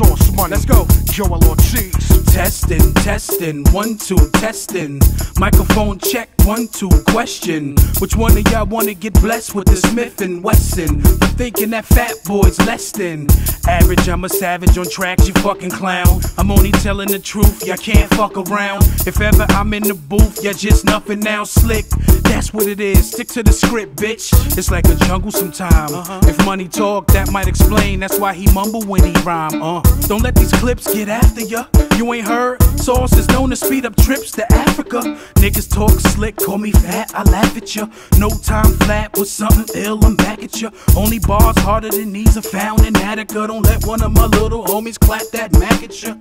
Money. Let's go. Joell Ortiz. Testing, testing, one, two, testing. Microphone check, one, two, question. Which one of y'all wanna get blessed with the Smith and Wesson? But thinking that fat boy's less than average. I'm a savage on tracks, you fucking clown. I'm only telling the truth, y'all can't fuck around. If ever I'm in the booth, you're just nothing now slick. That's what it is. Stick to the script, bitch. It's like a jungle sometime. If money talk, that might explain. That's why he mumble when he rhyme. Uh, don't let these clips get after ya. You ain't heard? Sauce is known to speed up trips to Africa. Niggas talk slick, call me fat, I laugh at ya. No time flat with something ill, I'm back at ya. Only bars harder than these are found in Attica. Don't let one of my little homies clap that Mac at ya.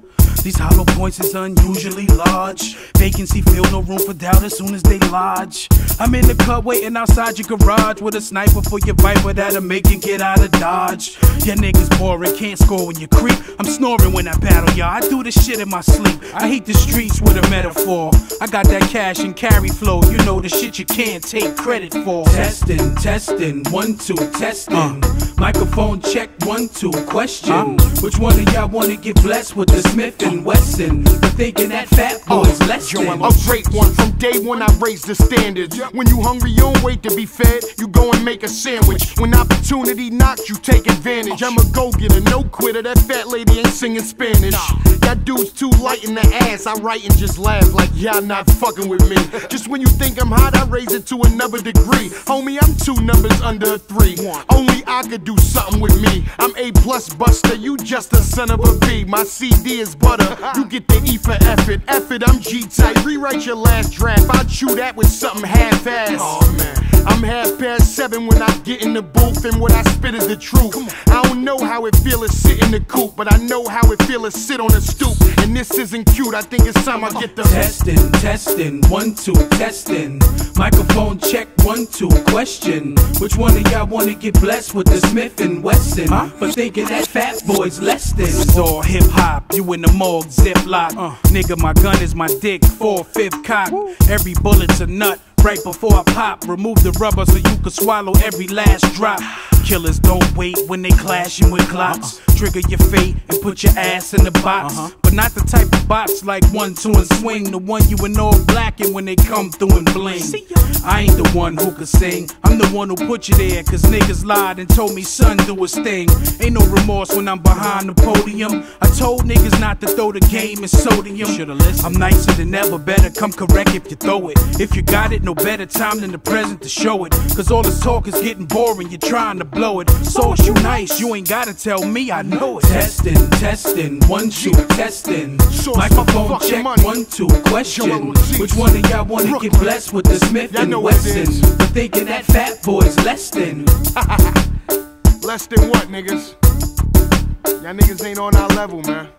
These hollow points is unusually large. Vacancy fill, no room for doubt as soon as they lodge. I'm in the cut waiting outside your garage with a sniper for your viper that'll make you get out of dodge. Your niggas boring, can't score when you creep. I'm snoring when I battle y'all. I do this shit in my sleep. I hate the streets with a metaphor. I got that cash and carry flow. You know the shit you can't take credit for. Testing, testing, one, two, testing. Microphone check, one, two, question. Which one of y'all wanna get blessed with the Smith and Wesson? But thinking that fat uh, boy's less than. A great one. From day one, I raised the standards. When you hungry, you don't wait to be fed. You go and make a sandwich. When opportunity knocks, you take advantage. I'm a go getter, no quitter. That fat lady ain't singing Spanish. That dude's too light in the ass. I write and just laugh like y'all not fucking with me. Just when you think I'm hot, I raise it to another degree. Homie, I'm two numbers under three. Only I could do something with me. I'm A plus buster. You just a son of a B. My CD is butter. You get the E for effort. Effort, I'm G type. Rewrite your last draft. I'll chew that with something half ass. Oh man. I'm half past seven when I get in the booth, and what I spit is the truth. I don't know how it feel to sit in the coop, but I know how it feel to sit on a stoop. And this isn't cute. I think it's time I get the Testing, testing, one, two, testing. Microphone check, one, two, question. Which one of y'all wanna get blessed with the Smith and Wesson? Huh? For thinking that fat boy's less than. It's all hip hop, you in the morgue, ziplock. Uh. Nigga, my gun is my dick, four fifth cock. Every bullet's a nut. Right before I pop, remove the rubber so you can swallow every last drop. Killers don't wait when they clashing with clocks. Trigger your fate and put your ass in the box. Uh-huh. But not the type of box like one, two, and swing. The one you in all black and when they come through and bling. I ain't the one who could sing. I'm the one who put you there. Cause niggas lied and told me, son, do his thing. Ain't no remorse when I'm behind the podium. I told niggas not to throw the game in sodium. Should've listened. I'm nicer than ever, better come correct if you throw it. If you got it, no better time than the present to show it. Cause all this talk is getting boring, you're trying to blow it. So you nice, you ain't gotta tell me, I know it. Testing, testing, one, two, testing. Microphone check, money. one, two, question. Which one of y'all wanna get blessed with the Smith and Wesson? But thinking that fat boy's less than. Less than what, niggas? Y'all niggas ain't on our level, man.